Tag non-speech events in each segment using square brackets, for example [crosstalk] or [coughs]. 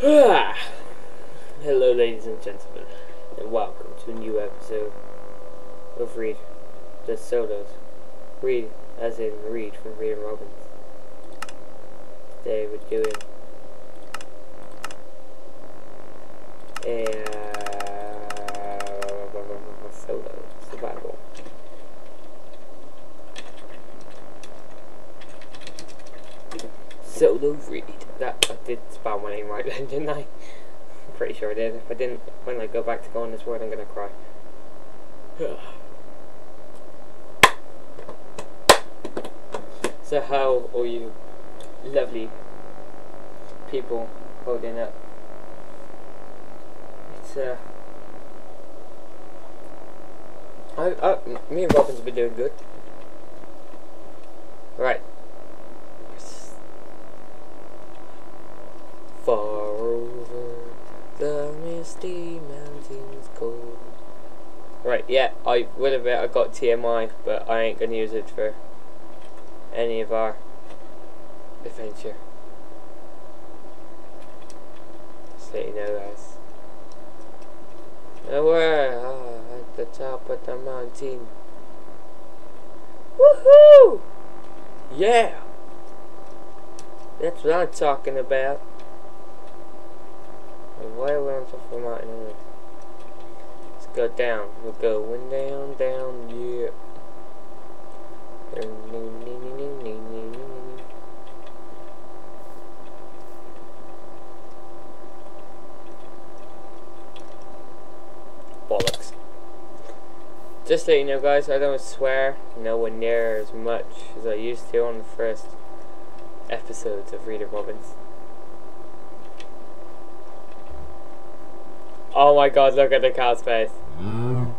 Hello, ladies and gentlemen, and welcome to a new episode of Reid the Solos. Reid, as in Reid from Reid and Robins. Today we're doing a uh, solo survival. Solo Read. That I did spell my name right [laughs] then, didn't I? I'm pretty sure I did. If I didn't, when I go back to go on this word, I'm gonna cry. [sighs] so how are you lovely people holding up? It's uh I, I, me and Robin's been doing good. Right. Far over the misty mountains cold. Right, yeah, I would admit I got TMI, but I ain't gonna use it for any of our adventure. Just let you know, guys. Now we're ah, at the top of the mountain. Woohoo! Yeah! That's what I'm talking about. And why are we on top of the mountain? Go down. We're going down, down, yeah. Bollocks. Just let you know guys, I don't swear nowhere near as much as I used to on the first episodes of Reader Robins. Oh my god, look at the cow's face. Mm.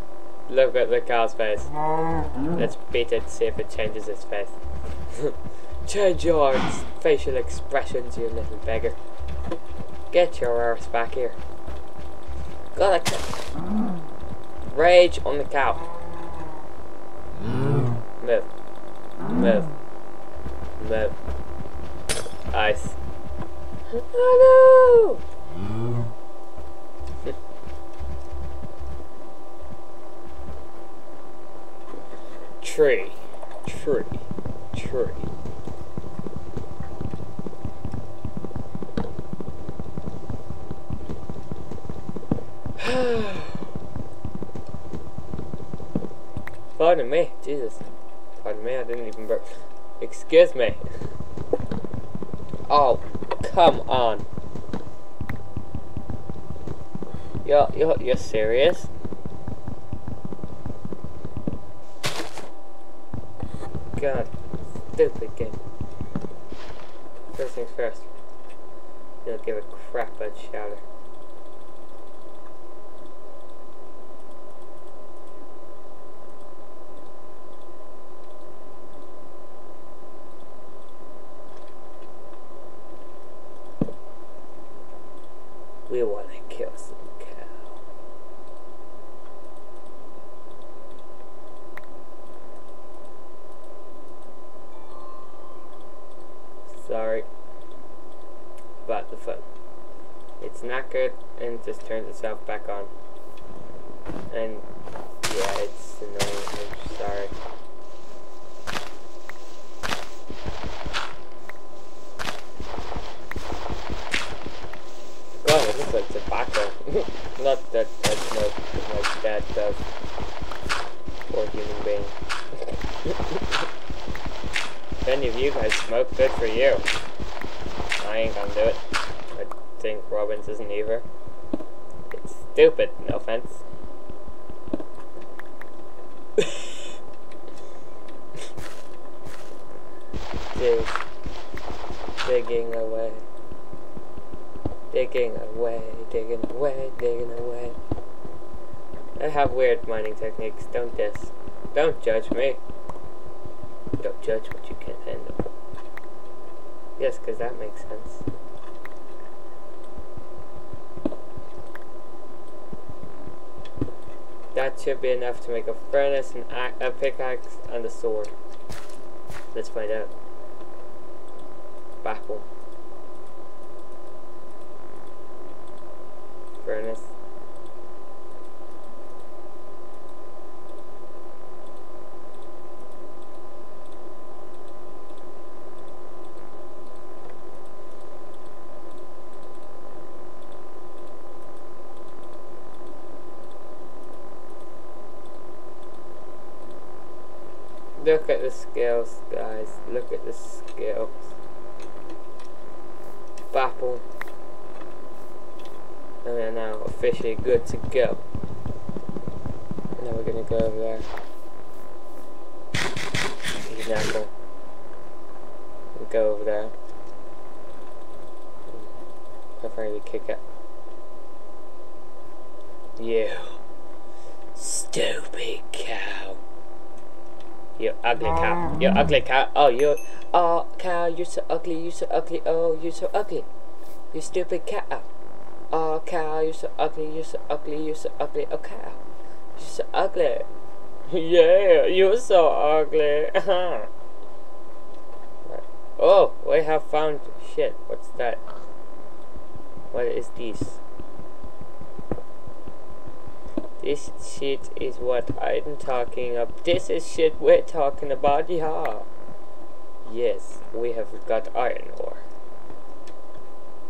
Look at the cow's face. Mm. Let's beat it, see if it changes its face. [laughs] Change your facial expressions, you little beggar. Get your arse back here. Got a cow. Mm. Rage on the cow. Move. Move. Move. Ice. Oh Tree. Tree. Tree. [sighs] Pardon me, Jesus. Pardon me, I didn't even. Excuse me. Oh, come on. You're, you're, you're serious? God, game. First things first. You'll give a crap about Shouter. We want to kill some cow. Sorry about the phone. It's not good and it just turns itself back on. And yeah, it's annoying. I'm sorry. God, it looks like tobacco. [laughs] Not that that smoke like dad does. Poor human being. [laughs] if any of you guys smoke, good for you. I ain't gonna do it. Think Robins isn't either. It's stupid, no offense. Dig. Digging away. Digging away, digging away, digging away. I have weird mining techniques, don't diss. Don't judge me. Don't judge what you can't handle. Yes, because that makes sense. That should be enough to make a furnace, an a, pickaxe, and a sword. Let's find out. Baffle. furnace. Look at the scales, guys. Look at the scales. Bapple. And we are now officially good to go. Now we're gonna go over there. Example. We go over there. Preferably kick it. You stupid cow. You ugly cow. Oh. You ugly cow. Oh, you. Oh, cow, you're so ugly. You're so ugly. Oh, you're so ugly. You stupid cow. Oh, cow, you're so ugly. You're so ugly. You're so ugly. Oh, cow. You're so ugly. [laughs] yeah, you're so ugly. [laughs] oh, we have found shit. What's that? What is this? This shit is what I'm talking of. This is shit we're talking about, yeah. Yes, we have got iron ore.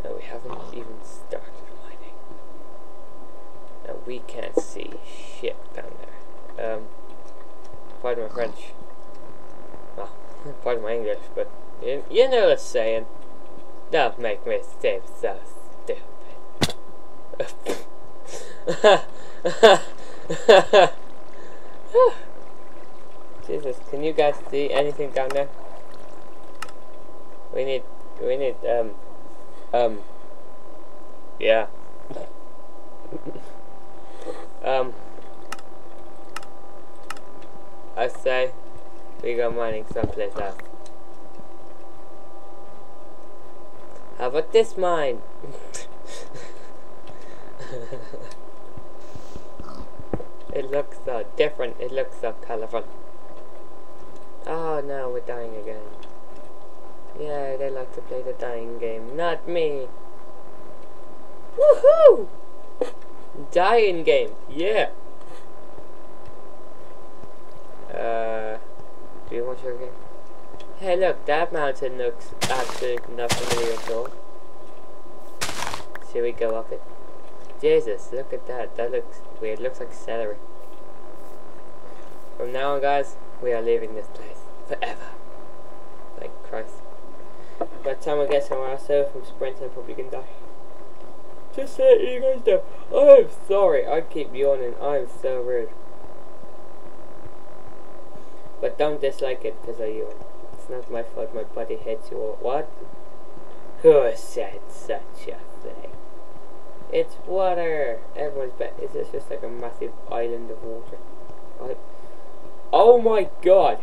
No, we haven't even started mining. Now we can't see shit down there. Um, pardon my French. Well, [laughs] pardon my English, but you, you know what I'm saying. Don't make me seem so stupid. [laughs] [laughs] Jesus, can you guys see anything down there? We need, we need, um, um, yeah. [laughs] um, I say we go mining someplace else. How about this mine? [laughs] It looks so different. It looks so colorful. Oh no, we're dying again. Yeah, they like to play the dying game. Not me. Woohoo! [coughs] Dying game. Yeah. Uh, do you want your game? Hey, look, that mountain looks absolutely not familiar at all. Should we go up it? Jesus, look at that. That looks weird. Looks like celery. From now on, guys, we are leaving this place forever. Thank Christ. By the time I get somewhere else, from sprinting, I'm probably gonna die. Just so you guys know, I'm sorry. I keep yawning. I'm so rude. But don't dislike it because I yawn. It's not my fault. My body hates you all. What? Who said such a? It's water! Everyone's bet. Is this just like a massive island of water? Oh my god!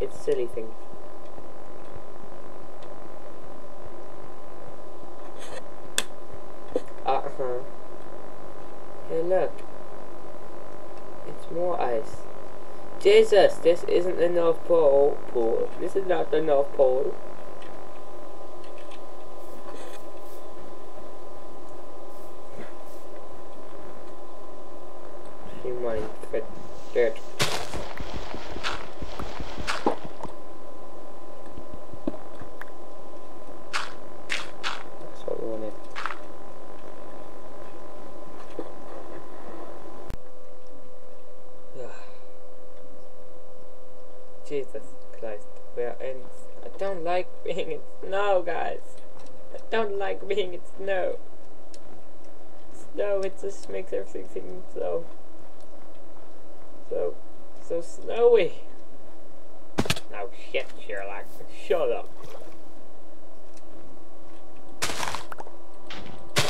It's silly things. Uh-huh. Hey look. It's more ice. Jesus, this isn't the North Pole. Pole. This is not the North Pole. dirt. That's what we wanted. Jesus Christ, we are in. I don't like being in snow, guys. I don't like being in snow. Snow, it just makes everything so so, so snowy. Oh shit, Sherlock. Shut up.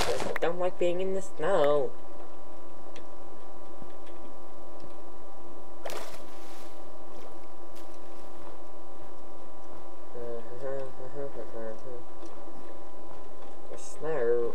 I don't like being in the snow. the snow.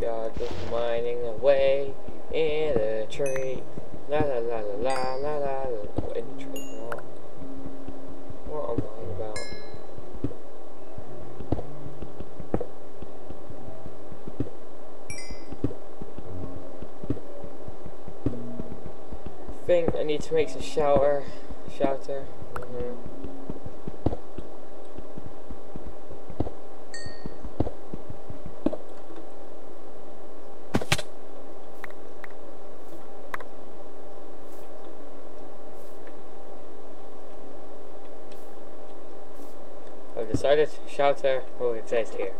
God was mining away in a tree. La la la la la la la la. In the tree. What? What am I on about? think I need to make some shelter. Shelter. Mm -hmm. I've decided shelter will be placed here.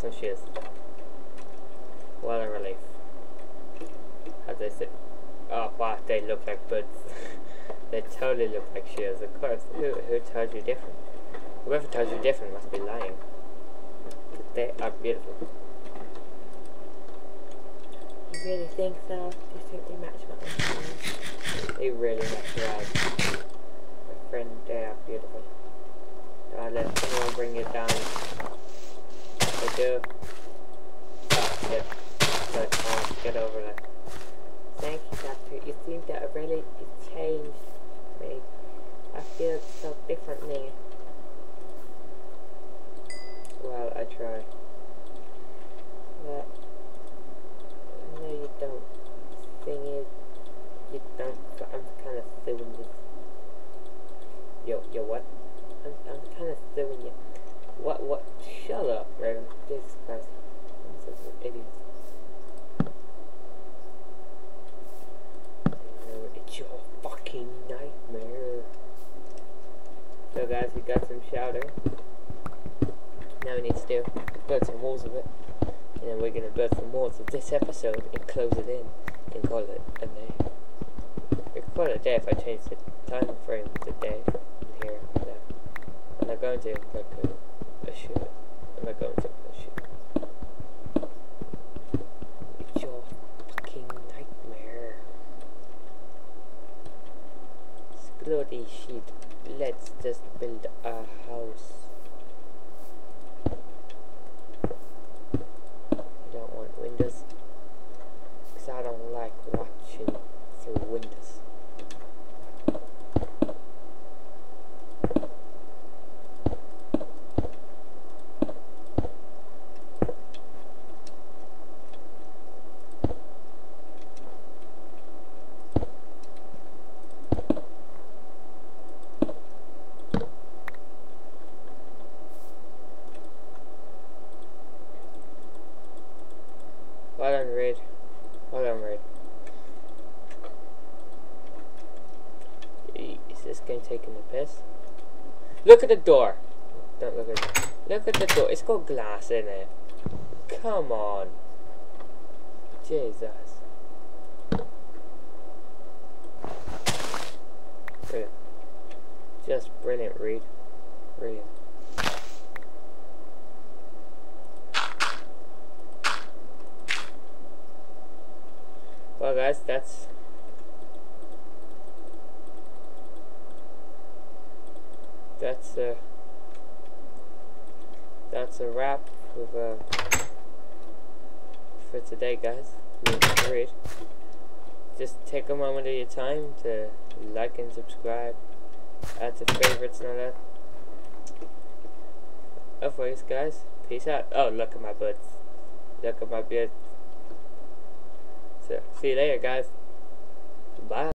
Got some shoes. What a relief. As they say, oh wow, they look like boots. [laughs] they totally look like shoes, of course. Who, who tells you different? Whoever tells you different must be lying. They are beautiful. You really think so? Do you think they match my They really match your eyes. My friend, they are beautiful. Uh, let someone bring it down do. Get, but, uh, get over that. Thank you, Doctor. You seem to have really changed me. I feel so differently. Well, I try. But, no, you don't. Thing is, you don't. I'm kind of suing you. Yo, yo, what? I'm, I'm kind of suing you. What, what? Shut up, Raven. Jesus Christ. I'm such an idiot. It's your fucking nightmare. So guys, we got some shouting. Now we need to do build some walls of it. And then we're gonna build some walls of this episode and close it in and call it a day. We could call it a day if I change the time frame to day here and there. I'm not going to, but uh, I should. I'm not going to, I should. It's your fucking nightmare. Screw this shit. Let's just build a house. I don't want windows. Because I don't like watching through windows. Well done, Reid. Well done, Reid. Is this game taking the piss? Look at the door. Don't look at it. Look at the door. It's got glass in it. Come on. Jesus. Brilliant. Just brilliant, Reid. Brilliant. Well guys, that's that's a that's a wrap uh, for today guys. Reid. Just take a moment of your time to like and subscribe, add to favorites and all that. Otherwise guys, peace out. Oh look at my butts. Look at my beard. So, see you later, guys. Bye.